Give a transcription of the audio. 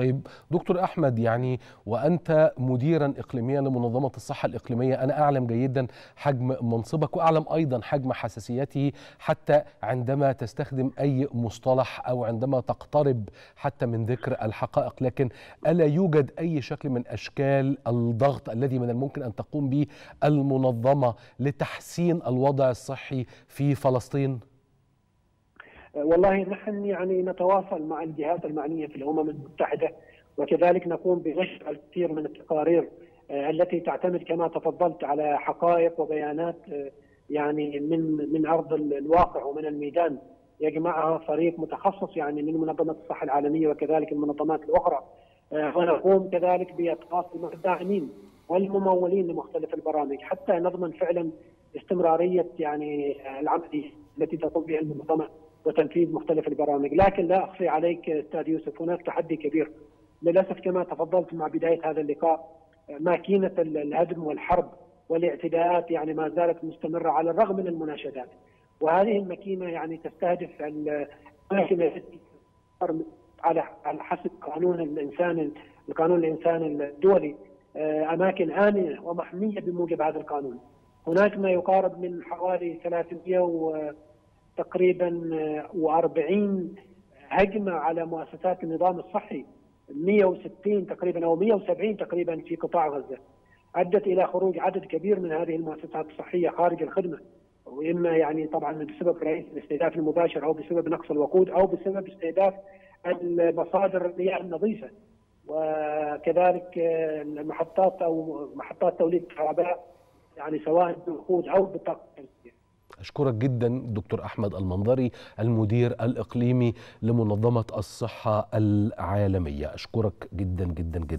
طيب دكتور أحمد يعني وأنت مديرا اقليميا لمنظمة الصحة الإقليمية أنا أعلم جيدا حجم منصبك وأعلم أيضا حجم حساسيته حتى عندما تستخدم أي مصطلح أو عندما تقترب حتى من ذكر الحقائق. لكن ألا يوجد أي شكل من أشكال الضغط الذي من الممكن أن تقوم به المنظمة لتحسين الوضع الصحي في فلسطين؟ والله نحن يعني نتواصل مع الجهات المعنية في الأمم المتحدة وكذلك نقوم بنشر الكثير من التقارير التي تعتمد كما تفضلت على حقائق وبيانات يعني من من ارض الواقع ومن الميدان. يجمعها فريق متخصص يعني من منظمة الصحة العالمية وكذلك المنظمات الأخرى. ونقوم كذلك بالتواصل مع الداعمين والممولين لمختلف البرامج حتى نضمن فعلا استمرارية يعني العملية التي تقوم بها المنظمة. وتنفيذ مختلف البرامج، لكن لا أخفي عليك أستاذ يوسف هناك تحدي كبير. للأسف كما تفضلت مع بداية هذا اللقاء ماكينة الهدم والحرب والاعتداءات يعني ما زالت مستمرة على الرغم من المناشدات. وهذه الماكينة يعني تستهدف الاماكن التي على على حسب قانون الإنسان القانون الانساني الدولي أماكن آمنة ومحمية بموجب هذا القانون. هناك ما يقارب من حوالي 300 و تقريبا و40 هجمة على مؤسسات النظام الصحي 160 تقريبا أو 170 تقريبا في قطاع غزة. أدت إلى خروج عدد كبير من هذه المؤسسات الصحية خارج الخدمة وإما يعني طبعا بسبب رئيس الاستهداف المباشر أو بسبب نقص الوقود أو بسبب استهداف المصادر المياه النظيفة. وكذلك المحطات أو محطات توليد الكهرباء يعني سواء بالوقود أو بالطاقة. أشكرك جدا دكتور أحمد المنظري المدير الإقليمي لمنظمة الصحة العالمية. أشكرك جدا جدا جدا.